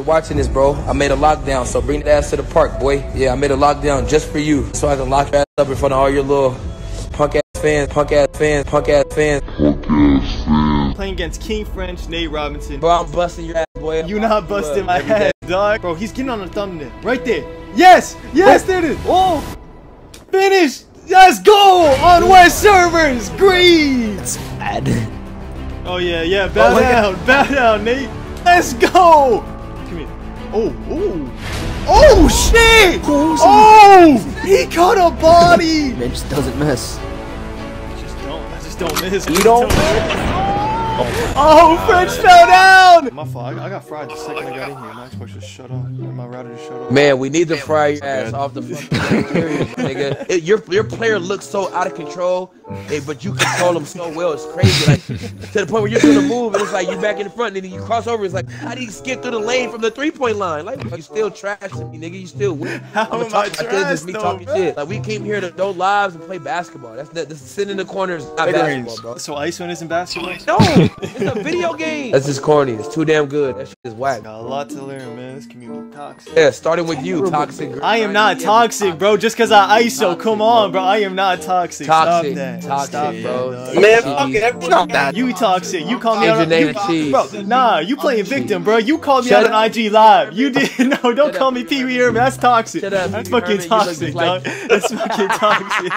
You're watching this, bro. I made a lockdown, so bring that ass to the park, boy. Yeah, I made a lockdown just for you, so I can lock your ass up in front of all your little punk ass fans, punk ass fans, punk ass fans. Punk ass fans. Playing against King French, Nate Robinson. Bro, I'm busting your ass, boy. You not busting my head, dog. Bro, he's getting on the thumbnail. Right there. Yes! Yes, there it is! Oh! Finish! Let's go! On West servers! Green! It's bad. Oh yeah, yeah, oh, bow Oh down, bow down, Nate. Let's go! Come here. Oh, oh. Oh shit! Oh! He caught a body! Man just doesn't miss. I just don't, I just don't miss. I You just don't Oh, French fell down! My fault. I, I got fried the second I got in here. My Xbox just shut off. My router just shut off. Man, we need to fry your ass off the fucking period, nigga. It- your your player looks so out of control, eh, but you control him so well. It's crazy, like to the point where you're doing a move and it's like you're back in the front, and then you cross over. It's like how do you skip through the lane from the three point line? Like you still trash to me, nigga. You still win. How I'ma am talk I this, trash, just me talking bro? shit. Like we came here to know lives and play basketball. That's the, this sitting in the corners, not basketball, bro. So ISOing isn't basketball? No, it's a video game. That's just corny. It's too damn good. That shit is whack. Got a lot to learn, man. This community toxic. Yeah, starting with you, toxic. I am not toxic, bro. Just cause I ISO, come on, bro. I am not toxic. Toxic, Stop that. toxic, Stop bro. That, dog. Man, Cheese. fuck it, everyone that. You toxic. You call me Change out your on name you. Bro, nah, you playing victim, bro. You called me Shut out on IG Live. You did no, don't call me Pee Wee Herman. That's toxic. That's fucking Herman. You look toxic, dog. That's fucking toxic.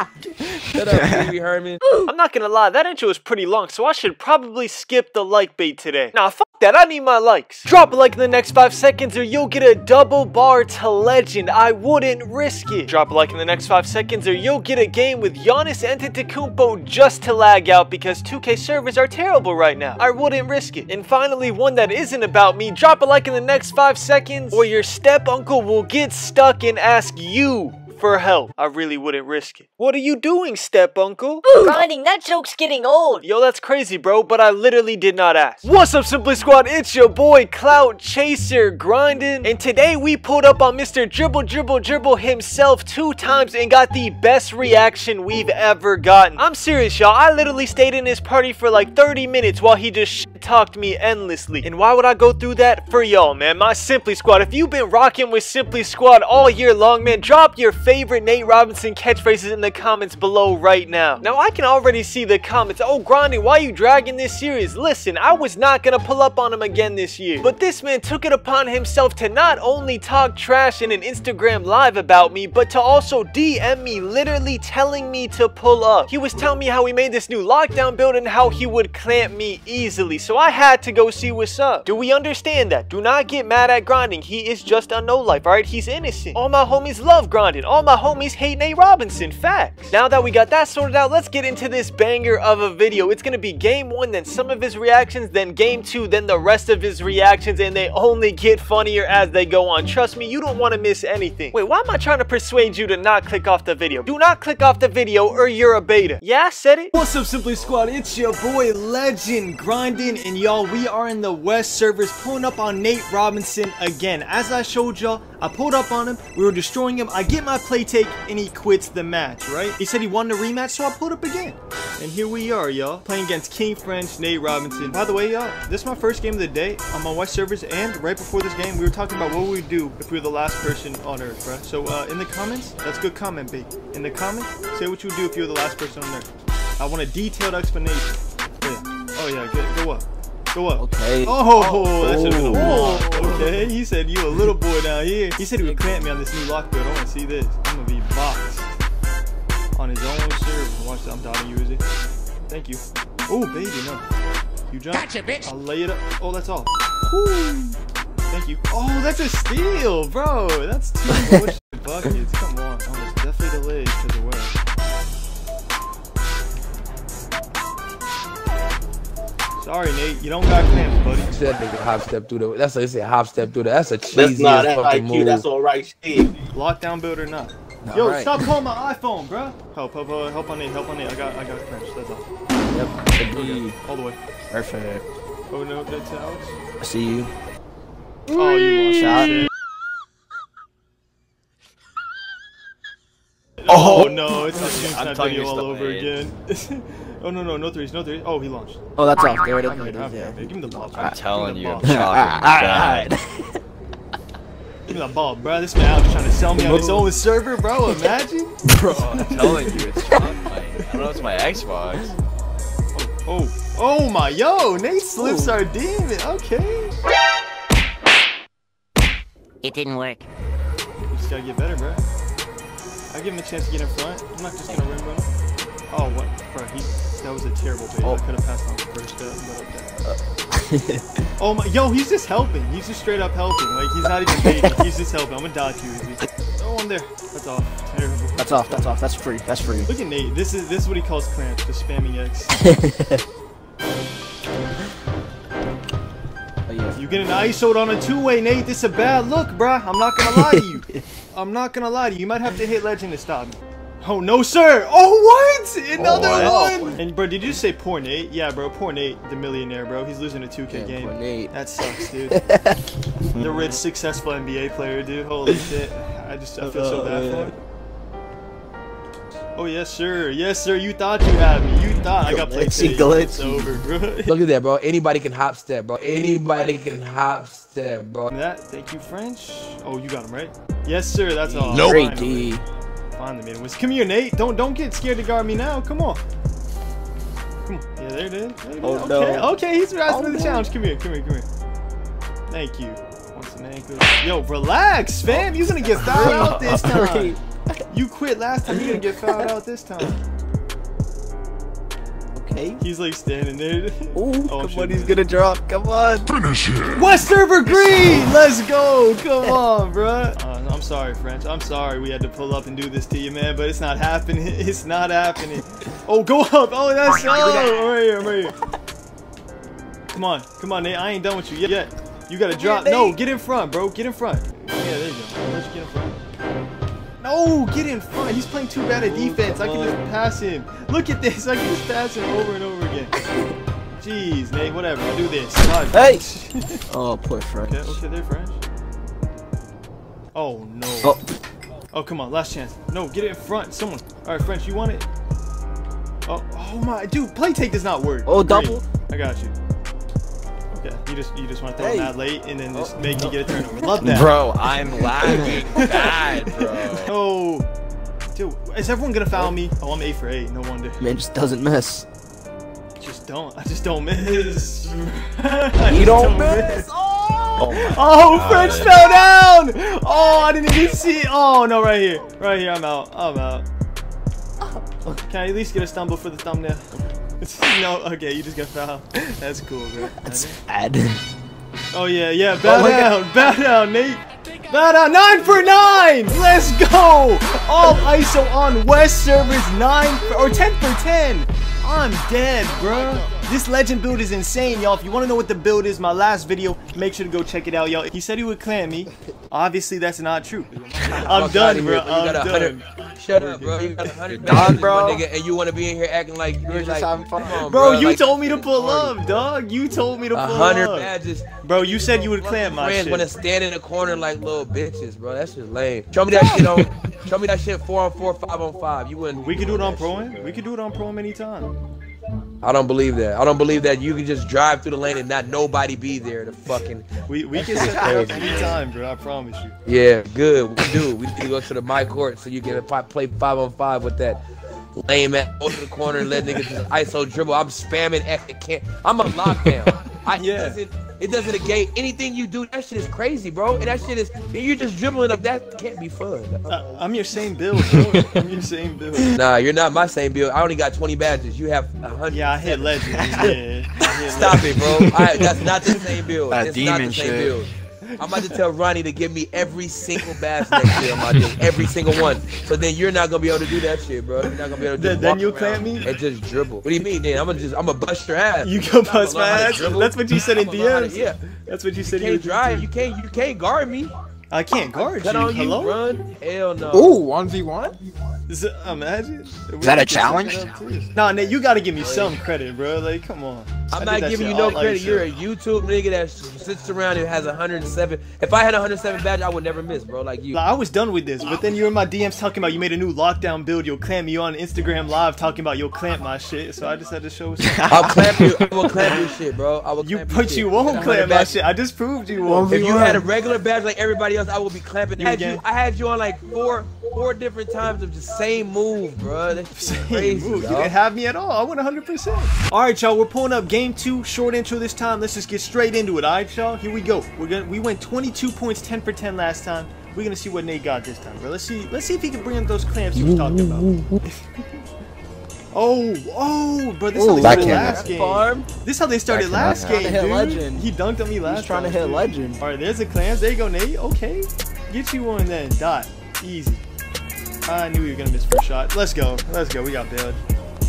Shut up, Pee Herman. I'm not gonna lie, that intro was pretty long, so I should probably skip the like bait today. Nah, fuck that, I need my likes. Drop a like in the next 5 seconds or you'll get a double bar to legend. I wouldn't risk it. Drop a like in the next 5 seconds or you'll get a game with Giannis Antetokounmpo just to lag out because 2K servers are terrible right now. I wouldn't risk it. And finally, one that isn't about me, drop a like in the next 5 seconds or your step uncle will get stuck and ask you for help. I really wouldn't risk it. What are you doing, step uncle? Grinding, that joke's getting old. Yo, that's crazy, bro, but I literally did not ask. What's up, Simply Squad? It's your boy, Clout Chaser, grinding. And today we pulled up on Mr. Dribble Dribble Dribble himself two times and got the best reaction we've ever gotten. I'm serious, y'all. I literally stayed in his party for like 30 minutes while he just shit talked me endlessly. And why would I go through that? For y'all, man. My Simply Squad. If you've been rocking with Simply Squad all year long, man, drop your favorite Nate Robinson catchphrases in the comments below right now. Now, I can already see the comments. Oh, Grinding, why you dragging this series? Listen, I was not gonna pull up on him again this year. But this man took it upon himself to not only talk trash in an Instagram live about me, but to also DM me, literally telling me to pull up. He was telling me how he made this new lockdown build and how he would clamp me easily. So I had to go see what's up. Do we understand that? Do not get mad at Grinding. He is just a no life, alright? He's innocent. All my homies love Grinding. All my homies hate Nate Robinson. Facts. Now that we got that sorted out, let's get into this banger of a video. It's gonna be game one, then some of his reactions, then game two, then the rest of his reactions, and they only get funnier as they go on. Trust me, you don't want to miss anything. Wait, why am I trying to persuade you to not click off the video? Do not click off the video or you're a beta. Yeah, I said it. What's up, Simply Squad? It's your boy Legend Grinding, and y'all, we are in the West servers pulling up on Nate Robinson again. As I showed y'all, I pulled up on him, we were destroying him. I get my play take, and he quits the match, right? He said he won the rematch, so I pulled up again. And here we are, y'all, playing against King French, Nate Robinson. By the way, y'all, this is my first game of the day on my West servers, and right before this game, we were talking about what we would do if we were the last person on Earth, bruh. So, uh, in the comments, that's good comment, bait. In the comments, say what you would do if you were the last person on Earth. I want a detailed explanation. Yeah. Oh yeah, good. Go up. Go up. Okay. Oh, that should have been a Oh. wall. Okay, he said you a little boy down here. He said he would clamp me on this new lock build. I want to see this. I'm gonna be boxed on his own server. Watch that. I'm dotting you, is it? Thank you. Oh, baby, no. You jump. Gotcha, bitch. I'll lay it up. Oh, that's all. Woo. Thank you. Oh, that's a steal, bro. That's two bullshit buckets. Come on. Oh, that's definitely the leg because of where. Sorry, Nate. You don't got clamps, buddy. That nigga hop step through the. That's a, it's a hop step through the. That's a That's cheesy not as that fucking IQ. move. That's all right shit. Lockdown build or not? All Yo, right. stop calling my iPhone, bro. Help, help, uh, help on Nate, help on Nate. I got, I got clamps. That's all. Yep. Agreed. All the way. Perfect. Oh no, that's Alex. I see you. Oh, you lost Shot. Shit. Oh no, it's not shooting I'm snap talking video all over man. again. oh no, no, no threes, no threes. Oh, he launched. Oh, that's off. There it is. Okay, There it is. okay, Yeah. okay. Give me the ball. I'm telling you, I'm Give me the ball. Alright. Give me that ball, bro. This man out trying to sell me on his own server, bro. Imagine. Bro, oh, I'm telling you, it's not my. I don't know, it's my Xbox. Oh, oh, oh my, yo, Nate slips our demon. Okay. It didn't work. You just gotta get better, bro. I give him a chance to get in front. I'm not just gonna rim run. Oh, what? Bro, he, that was a terrible bait. I oh. could have passed on the first step. But okay. Uh. oh my, yo, he's just helping. He's just straight up helping. Like, he's not even baiting. He's just helping. I'm gonna dodge you. Oh, I'm there. That's off. Terrible. That's off. That's off. That's free. That's free. Look at Nate. This is this is what he calls clamps, The spamming X. Oh, yeah. You get an ISO'd on a two-way, Nate. This is a bad look, bruh. I'm not gonna lie to you. I'm not gonna lie to you. You might have to hit legend to stop me. Oh no, sir! Oh what? Another oh, what? one! And bro, did you say poor Nate? Yeah, bro, poor Nate, the millionaire, bro. He's losing a 2K Yeah, game. poor Nate. That sucks, dude. the rich, successful NBA player, dude. Holy shit! I just I feel so bad oh, for him. Oh yes, sir. Yes, sir. You thought you had me. You thought I got played Glitchy, today. glitchy. It's over, bro. Look at that, bro. Anybody can hop step, bro. Anybody can hop step, bro. that. Thank you, French. Oh, you got him right. Yes, sir. That's all. No. Great Finally. D. Finally made him. Come here, Nate. Don't don't get scared to guard me now. Come on. Come on. Yeah, there it is. There it is. Oh, okay. no. Okay, he's rising Oh, to the no. challenge. Come here. Come here. Come here. Thank you. Once an ankle. Yo, relax, fam. You're gonna get fouled out this time. You quit last time. You're gonna get fouled out this time. Okay. He's like standing there. Ooh, Oh, come shit, on, he's gonna drop. Come on. West Server Green! Let's go! Come on, bruh. Uh, I'm sorry, French. I'm sorry we had to pull up and do this to you, man, but it's not happening. It's not happening. Oh, go up! Oh, that's oh, I'm right here, I'm right here. Come on, come on, Nate. I ain't done with you yet. You gotta drop. No, get in front, bro. Get in front. Yeah, there you go. Let's get in front. No, get in front. He's playing too bad a defense. I can just pass him. Look at this. I can just pass him over and over again. Jeez, Nate. Whatever. I'll do this. Bye, Hey! Oh, poor French. Okay, okay, there, French. Oh no. Oh, Oh, come on, last chance. No, get it in front. Someone. All right, French, you want it? Oh, oh my, dude, play take does not work. Oh, Great. double. I got you. Okay, you just you just want to throw Hey. it that late and then just Oh, make me no. get a turnover. Love that. Bro, I'm lagging bad, bro. Oh, dude, is everyone gonna foul me? Oh, I'm eight for eight. No wonder. man just doesn't miss. Just don't. I just don't miss. You don't miss. Oh my Oh, French fell down! Oh, I didn't even see. Oh no, right here, right here. I'm out. I'm out. Oh. Can I at least get a stumble for the thumbnail? No, okay, you just got fouled. That's cool, bro. That's bad. Oh yeah, yeah. Oh bow my down, bow down, Nate. Bow down. Nine for nine. Let's go. All ISO on West servers. Nine for, or ten for ten. I'm dead, bro. This legend build is insane, y'all. If you want to know what the build is, my last video, make sure to go check it out, y'all. He said he would clan me. Obviously, that's not true. I'm done, outta bro. here, bro. You I'm got a done. hundred- Shut up, bro. You got a hundred Dog, badges, bro. nigga, and you want to be in here acting like you're just like, having fun. on, Bro, you like, told me to pull party. up, dog. You told me to A pull hundred up. badges. Bro, you said you would clan my friends shit. want to stand in the corner like little bitches, bro. That's just lame. Show me that shit on. Show me that shit four on four, five on five. You wouldn't. We be could do it on pro shit. We could do it on pro anytime. I don't believe that. I don't believe that you can just drive through the lane and not nobody be there to fucking. We we can set that up anytime, bro. I promise you. Yeah, good. We do. We need to go to the my court so you can play five on five with that lame ass go to the corner and let niggas just ISO dribble. I'm spamming X. It can't. I'm a lockdown. I, Yeah. It doesn't, negate anything you do. That shit is crazy, bro. And that shit is. You're just dribbling up. That can't be fun. Uh, I'm your same build, bro. I'm your same build. Nah, you're not my same build. I only got 20 badges. You have 100. Yeah, I hit legend. Yeah, I hit Stop legend. it, bro. I, that's not the same build. That it's not the same shit. build. I'm about to tell Ronnie to give me every single badge next year on my deal. Every single one. So then you're not gonna be able to do that shit, bro. You're not gonna be able to Then- just then you'll around clamp me? and just dribble. What do you mean, then? I'm gonna just I'm gonna bust your ass. You go I'm gonna bust my learn how to ass. That's what you said in I'm gonna learn how to- DMs. Yeah. That's what you You said. can't would do. drive. You can't. You can't guard me. I can't guard Cut you. on you, Hello? run. Hell no. Ooh, one v one. Is it- imagine. Is that a challenge? Nah, Nate, you gotta give me some credit, bro. Like, come on. I I'm not giving you no like credit. You're a YouTube nigga that sits around and has 107. If I had 107 badges, I would never miss, bro. Like you. Like, I was done with this, but then you were in my DMs talking about you made a new lockdown build. You'll clamp me on Instagram live talking about you'll clamp my shit. So I just had to show. Some. I'll clamp you. I will clamp your shit, bro. I will. You clamp but you shit. won't 100 clamp my shit. I just proved you won't. If you had a regular badge like everybody else, I would be clamping. I had you, again? I had you on like four, four different times of the same move, bro. That's Same crazy. move. You didn't have me at all. I went 100%. All right, y'all. We're pulling up game two. Short intro this time. Let's just get straight into it. All right, y'all. Here we go. We're gonna we went 22 points, 10 for 10 last time. We're gonna see what Nate got this time, bro. Let's see. Let's see if he can bring up those clamps he was talking about. oh, oh, bro. This is how they started backhand. last game. Farm. This is how they started Backhand. last game, dude. legend. He dunked on me last. He's trying to hit dude. legend. All right, there's the clams. There you go, Nate. Okay, get you one then. Dot. Easy. I knew you were gonna miss first shot. Let's go. Let's go. We got bailed.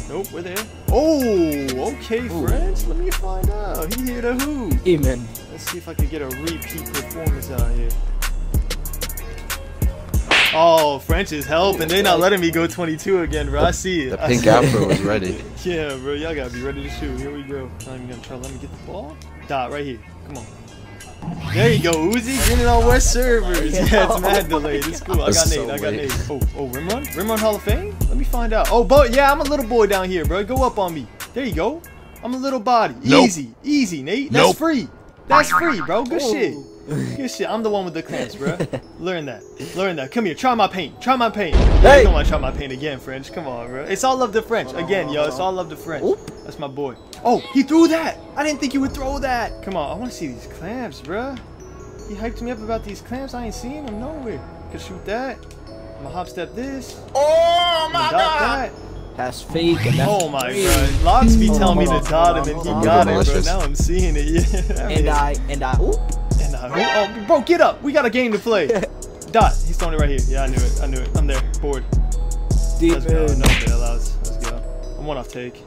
Nope, we're there. Oh, okay, friends. Let me find out. He hit a who? Even. Let's see if I can get a repeat performance out here. Oh, French is helping. They're not letting me go 22 again, bro. I see it. The I pink afro is ready. Yeah, bro, y'all gotta be ready to shoot. Here we go. Not even gonna try. Let me get the ball. Dot right here. Come on. There you go, Uzi. Getting on West servers. Yeah, it's mad delayed. It's cool. I got Nate. I got. Nate. Oh, oh, Rimrun? Rimrun Hall of Fame? Let me find out. Oh, but yeah, I'm a little boy down here, bro. Go up on me. There you go. I'm a little body. Nope. Easy, easy, Nate. That's Nope. free. That's free, bro. Good shit. Good shit. I'm the one with the clamps, bro. Learn that. Learn that. Come here. Try my paint. Try my paint. Hey. You don't want to try my paint again, French. Come on, bro. It's all love the French. Again, yo. It's all love the French. That's my boy. Oh, he threw that. I didn't think he would throw that. Come on. I want to see these clamps, bro. He hyped me up about these clamps. I ain't seeing them nowhere. Could shoot that. I'm gonna hop step this. Oh my god. That's fake. And that's Oh my god. Locks be telling me to dot him and on, he got it, bro. Now I'm seeing it. Yeah. And I and I. Oop. and I, oh, oh, bro, get up. We got a game to play. Dot. He's throwing it right here. Yeah, I knew it. I knew it. I'm there. Board. Deep Let's go. No bailouts. Let's go. I'm one off take.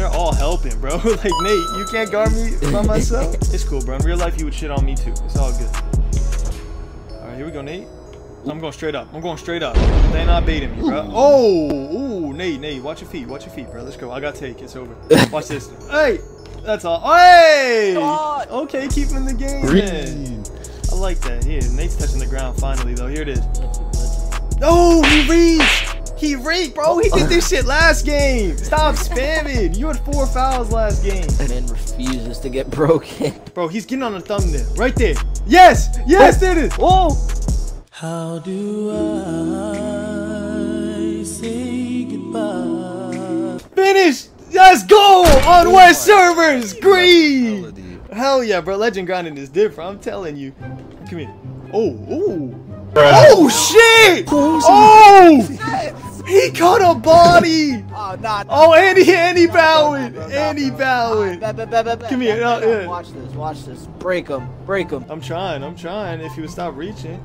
They're all helping, bro. like, Nate, you can't guard me by myself? It's cool, bro. In real life, you would shit on me too. It's all good. All right, here we go, Nate. I'm going straight up. I'm going straight up. They not baiting me, bro. Oh, ooh, Nate, Nate, watch your feet. Watch your feet, bro. Let's go. I got take. It's over. Watch this. Hey, that's all. Hey, okay, keep him in the game. Then. I like that. Here, Nate's touching the ground finally, though. Here it is. Oh, he reached. He reached, bro. He did this shit last game. Stop spamming. You had four fouls last game. Man refuses to get broken. Bro, he's getting on a thumbnail. Right there. Yes! Yes, there it is. Whoa. How do I say goodbye? Finish. Let's go on oh West servers. Green. Hell yeah, bro. Legend grinding is different. I'm telling you. Come here. Oh, oh. Oh, shit. Oh. He caught a body. Oh, not. Oh, and he, and he bowing. And he bowing. Come Come here, yeah. Watch this. Watch this. Break him. Break him. I'm trying. I'm trying. If you would stop reaching.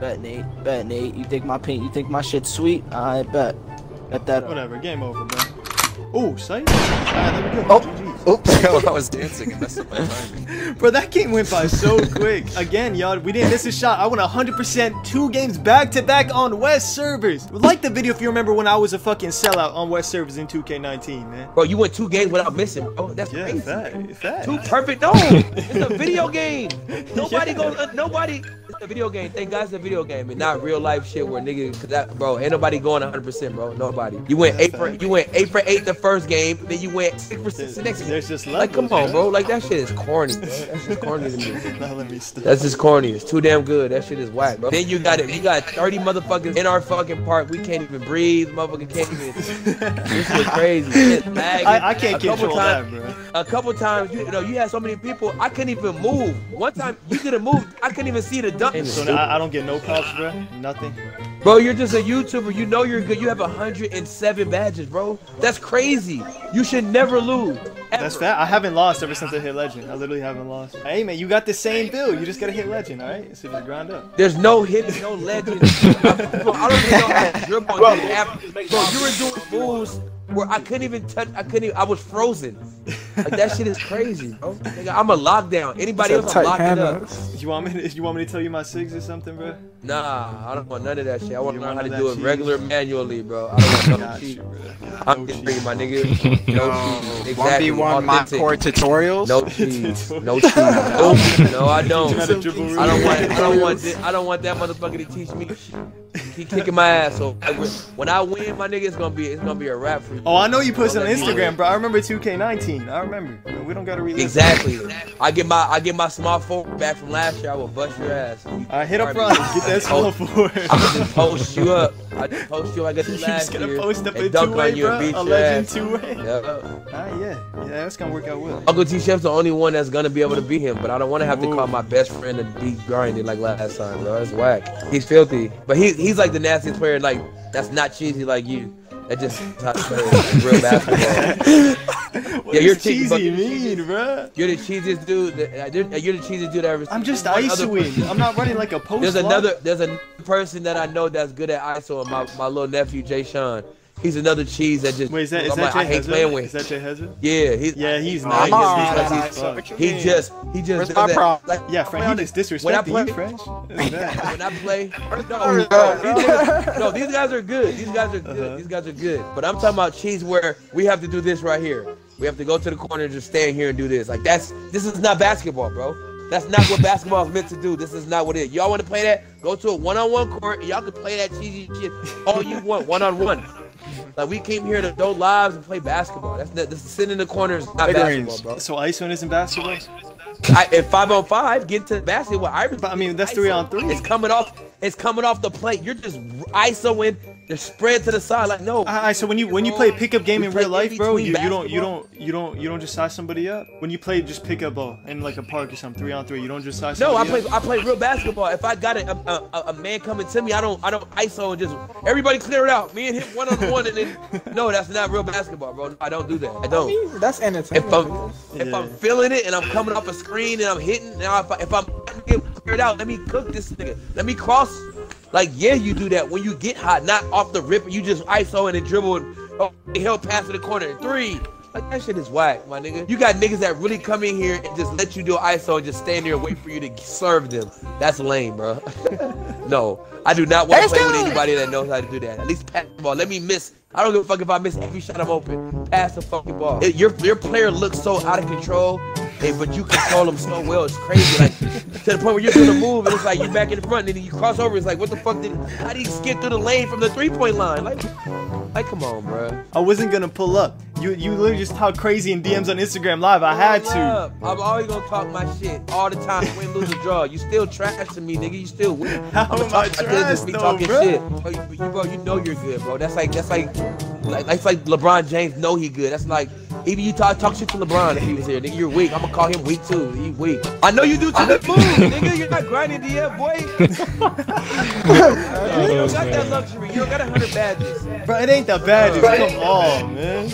Bet Nate. Bet Nate. You think my paint? You think my shit's sweet? I bet. Bet that. up. Whatever. Game over, bro. Oh, sight. Alright, there we go. Oh. GG's. I was dancing and messed up my timing. Bro, that game went by so quick. Again, y'all, we didn't miss a shot. I went 100% two games back to back on West servers. Like the video if you remember when I was a fucking sellout on West servers in 2K19, man. Bro, you went two games without missing. Oh, that's Yeah, crazy. fat, fat. Two perfect. No, it's a video game. Nobody Yeah. goes. Uh, nobody. It's a video game. Thank God it's a video game and not real life shit where nigga. Cause that, bro, ain't nobody going 100, percent bro. Nobody. You went Yeah, eight for. You went eight for eight the first game. Then you went six for six the next. game. There's just Like, come on, bro. Like that shit is corny. Bro. That's just corny to me. Now let me stop. That's just corny. It's too damn good. That shit is whack, bro. Then you got it. You got 30 motherfuckers in our fucking park. We can't even breathe. Motherfucker can't even. this shit crazy. It's. I, I can't A couple control times- that, bro. a couple times, you, you know, you had so many people, I couldn't even move. One time, you could have moved, I couldn't even see the dunk. So now I, I don't get no props, bro. Nothing. Bro, you're just a YouTuber. You know you're good. You have 107 badges, bro. That's crazy. You should never lose. Ever. That's fat. I haven't lost ever since I hit legend. I literally haven't lost. Hey man, you got the same build. You just gotta hit legend, all right? So just grind up. There's no hidden, no legend. bro, I don't even know how to dribble on this. Bro, you were doing moves where I couldn't even touch. I couldn't. Even, I was frozen. Like that shit is crazy, bro. Nigga, I'm a lockdown. Anybody It's a else, I'm tight locking up. You want me to? You want me to tell you my sigs or something, bro? Nah, I don't want none of that shit. I want to learn how to that do it cheese? regular manually, bro. I don't want no Got cheese. you, bro. I'm just free, my nigga. No cheese. Exactly. One v one mock authentic. core tutorials. No cheese. No cheese. No, no, I don't. Try to dribble I don't want. I don't want. thi- I don't want that motherfucker to teach me. He kicking my ass. So when I win, my nigga, it's gonna be. It's gonna be a rap for you. Oh, I know you posted on Don't let me Instagram, bro. I remember 2K19. I remember. We don't gotta that. Exactly. I get my. I get my forward back from last year. I will bust your ass. All right, hit up Ron. Get that forward. I just post you up. I just post you I did You last just gonna year. post up and dunk two way, on you and beat A your legend ass. two way. Yep. Ah, yeah, yeah, that's gonna work out well. Uncle T Chef's the only one that's gonna be able to beat him, but I don't want to have to call my best friend to beat grinding like last time, bro. That's whack. He's filthy, but he he's like the nastiest player. Like that's not cheesy like you. That just is how to play like, real basketball. What Yeah, you're cheesy you're mean, bro? You're the cheesiest dude. That, uh, you're, you're the cheesiest dude I ever. I'm just ISOing. I'm not running like a post. There's another. There's a person that I know that's good at ISO. My my little nephew Jay Sean. He's another cheese that just. Wait, is that is I'm that like, I Jay hate playing with. Is that Jay Hezza? Yeah, he's. Yeah, he's I nice. guess on, because he's- He just he just Where's my that. problem? Like, Yeah, Frank, he just when I disrespected play, you, French. When I play, no, no, these niggas- no, these guys are good. These guys are good. Uh-huh. These guys are good. But I'm talking about cheese where we have to do this right here. We have to go to the corner and just stand here and do this. Like that's this is not basketball, bro. That's not what basketball is meant to do. This is not what it. Y'all want to play that? Go to a one-on-one court and y'all can play that cheesy shit all you want, one-on-one. Like we came here to throw lives and play basketball. That's the, this sitting in the corner is not Big basketball, bro. So ISOing isn't basketball? I, at five on five, get to the basketball. I, But, I mean, that's three on three. It's coming off. It's coming off the plate. You're just isoing the spread to the side. Like no. I so when you when you play pickup game We in real life, bro, you, you don't you don't you don't you don't just size somebody up. When you play just pickup ball in like a park or something, three on three, you don't just size. No, I play. up? I play real basketball. If I got a, a, a, a man coming to me, I don't. I don't iso and just everybody clear it out. Me and him one on one, and then no, that's not real basketball, bro. I don't do that. I don't. That's entertainment. If I'm if I'm feeling it and I'm coming off a screen and I'm hitting, now if, I, if I'm get cleared out, let me cook this nigga. Let me cross. Like yeah, you do that when you get hot, not off the rip. You just iso and then dribble and oh, he'll pass to the corner. Three. Like that shit is whack, my nigga. You got niggas that really come in here and just let you do ISO and just stand there and wait for you to serve them. That's lame, bro. no, I do not want to play with anybody that knows how to do that. At least pass the ball. Let me miss. I don't give a fuck if I miss every shot I'm open. Pass the fucking ball. It- your your player looks so out of control, but you control him so well. It's crazy. Like to the point where you're doing a move and it's like you're back in the front, and then you cross over. It's like what the fuck did? How did he skip through the lane from the three point line? Like, like come on, bro. I wasn't gonna pull up. You you literally just talk crazy in DMs on Instagram Live. I had to. up. I'm always gonna talk my shit all the time. Win, lose, or draw. You still trash to me, nigga. You still win. How I'ma am talk I trash just be though, talking bro? shit. Oh, you, you- bro, you know you're good, bro. That's like that's like like that's like LeBron James know he good. That's like even you talk talk shit to LeBron if he was here, nigga. You're weak. I'm gonna call him weak too. He weak. I know you do to the move, nigga. You're not grinding DF, boy. you don't got that luxury. You don't got a hundred badges. Bro, it ain't that bad. Dude. Come on, man.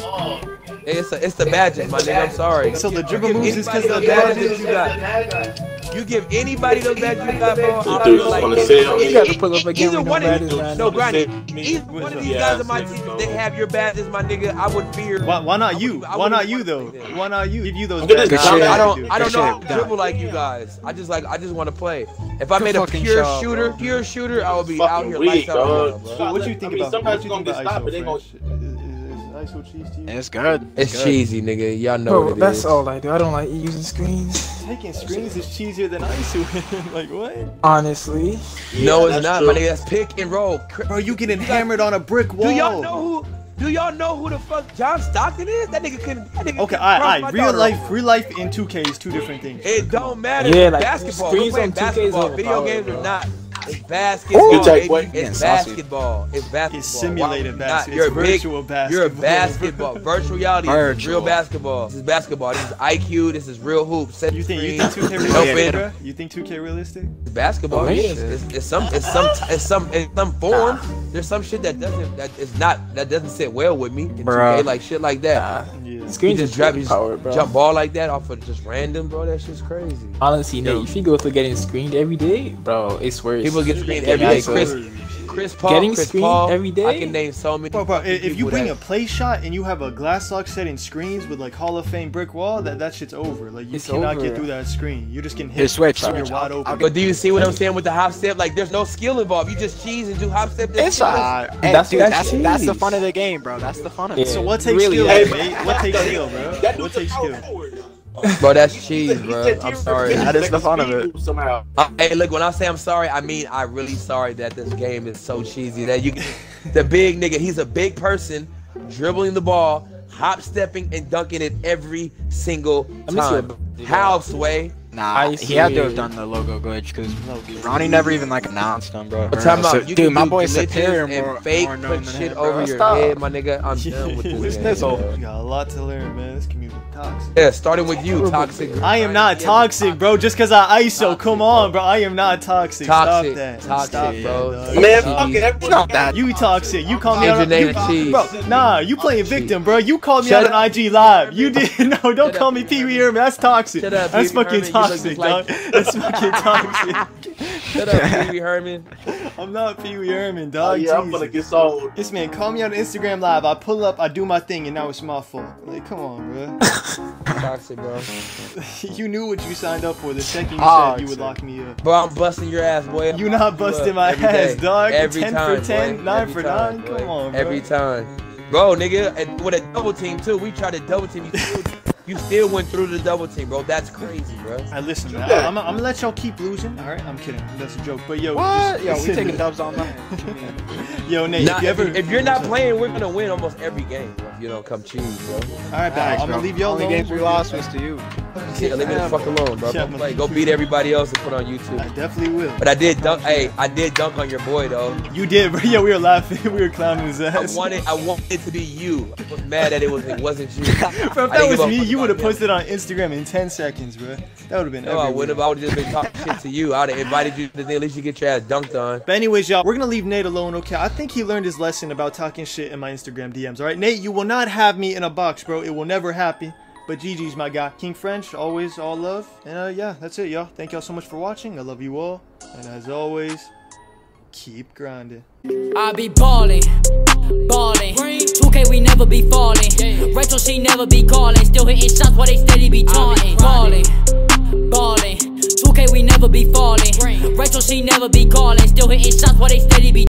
It's a, it's the badges, my nigga. I'm sorry. So the dribble moves is 'cause anybody of the those that you got. You give anybody those badges you got, bro. I Dude, feel like on the sale. You gotta pull up again either with one of these, no, Granny, either one of these guys on my team, goals. they have your badges, my nigga. I would fear. Why, why not you? would- Why wouldn't you though? to play them. Why not you? Give you those I'm badges. I, don't, I don't know how to dribble like you guys. I just like, I just want to play. If I made a pure shooter, pure shooter, I would be out here weak, lights out. dog. right now, bro. So what you I think mean, about? sometimes you you gonna about get stopped, ISO but they French? Is, is, is cheese to you? It's good. It's good. cheesy, nigga. Y'all know Bro, what it that's is. all I do. I don't like using screens. Taking screens is cheesier than ISO. like what? Honestly. No, it's not, true. my nigga. That's pick and roll. Bro, you getting hammered on a brick wall. Do y'all know who? Do y'all know who the fuck John Stockton is? That nigga can. That nigga Okay, can alright, cross alright. Real life, over. real life in 2K is two different things. It don't matter. Yeah, like, basketball. screens We're on 2K is basketball. Video overpowered, games are not. It's basketball. Good take, baby. boy. It's basketball. It's basketball. It's simulated you basketball. You're It's a big, virtual You're a basketball. basketball. Virtual reality. This is real basketball. This is basketball. This is IQ. This is real hoops. Set You think you think 2K realistic, bro? You think 2K realistic? It's basketball. Oh, yeah, it's, it's, it's some, it's some, it's some, in some form. There's some shit that doesn't, that is not, that doesn't sit well with me. In Bruh. 2K, like shit like that. Yeah. You Screens just is drop, pretty you powered, just bro. jump ball like that off of just random, bro. That shit's crazy. Honestly, Nate, if you go through getting screened every day, bro, it's worse. People get screened every day. Chris, Chris Paul, Getting Chris screened Paul. every day? I can name so many. Bro, bro, i- if you bring that- a play shot and you have a glass lock setting screens with like Hall of Fame brick wall, that that shit's over. Like you It's cannot over. get through that screen. You're just getting Here, hit. switch, You're switch. wide I'll- open. But do you see what I'm saying with the hop step? Like, there's no skill involved. You just cheese and do hop step. That's It's alright. Hey, That's- dude, that's that's, that's the fun of the game, bro. That's the fun of Yeah. it. So what takes Really, skill, like- mate? What takes skill, bro? What takes skill? Bro, that's cheese, bro. I'm sorry. That is the fun of it. Somehow. Hey, look, when I say I'm sorry, I mean I'm really sorry that this game is so cheesy. That you, the big nigga, he's a big person, dribbling the ball, hop stepping and dunking it every single Let me time. How, Sway? Nah, I he had to have done the logo glitch because Ronnie never even like announced him, bro. But time So- out. You dude, my do boy's glitches superior and more, fake more known put shit him, over bro. your Stop. head, my nigga. I'm done with this. game, bro. You got a lot to learn, man. This community toxic. Yeah, starting with you, toxic. I am not toxic, bro. Just cause I ISO, come on, bro. I am not toxic. Toxic, Stop that. toxic, Stop bro. that. Man, fuck it. Everyone's Not that. You toxic. You call me Change out your on name you. Bro, nah, you playing victim, bro. You called me Shut out on IG Live. You did no, don't call me Pee Pee Wee Wee Herman. That's toxic. Shut up, That's fucking Herman. Toxic, like- dog. That's fucking toxic. Shut up, Pee Wee Herman. I'm not Pee Wee Herman, Oh, dog. yeah, I'm gonna Jesus. get sold. This man call me on Instagram Live. I pull up, I do my thing, and now it's my fault. Like, come on, bro. Toxic, bro. you knew what you signed up for the second you Ah, said you would lock me up. Bro, I'm busting your ass, boy. You not busting my Every ass, day. dog. Every 10 time, for 10, boy. 9 Every for time, 9. boy. Come on, bro. Every time. Bro, nigga, with a double team too. We tried to double team. You you still went through the double team, bro. That's crazy, bro. I listen, man. I'm, I'm gonna let y'all keep losing. All right, I'm kidding. That's a joke. But yo, What? just- Yo, we taking dubs on that. Yo, Nate, Nah, if you if, ever, if you're not playing, we're gonna win almost every game, bro. If you don't come cheese, bro. all right, pal, I'm gonna leave y'all Only alone. games we lost was to you. Yeah, leave me the fuck alone, bro. Yeah, Go play. Go beat everybody else and put on YouTube. I definitely will. But I did dunk. Hey, I did dunk on your boy though. You did, bro. Yeah, we were laughing. We were clowning his ass. I wanted, I wanted it to be you. I was mad that it was, it wasn't you. Bro, if that was me, you would have posted on Instagram in 10 seconds, bro. That would have been No, I would have. I would have just been talking shit to you. I'd have invited you to the thing. At least you get your ass dunked on. But anyways, y'all, we're gonna leave Nate alone, okay? I think he learned his lesson about talking shit in my Instagram DMs, alright? Nate, you will not have me in a box, bro. It will never happen. But GG's my guy. King French, always all love. And uh, yeah, that's it, y'all. Thank y'all so much for watching. I love you all. And as always, keep grinding. I be balling, balling. 2K, we never be fallin'. Rachel, she never be calling. Still hitting shots while they steady be taunting. Balling, balling. 2K, we never be fallin'. Rachel, she never be calling. Still hitting shots while they steady be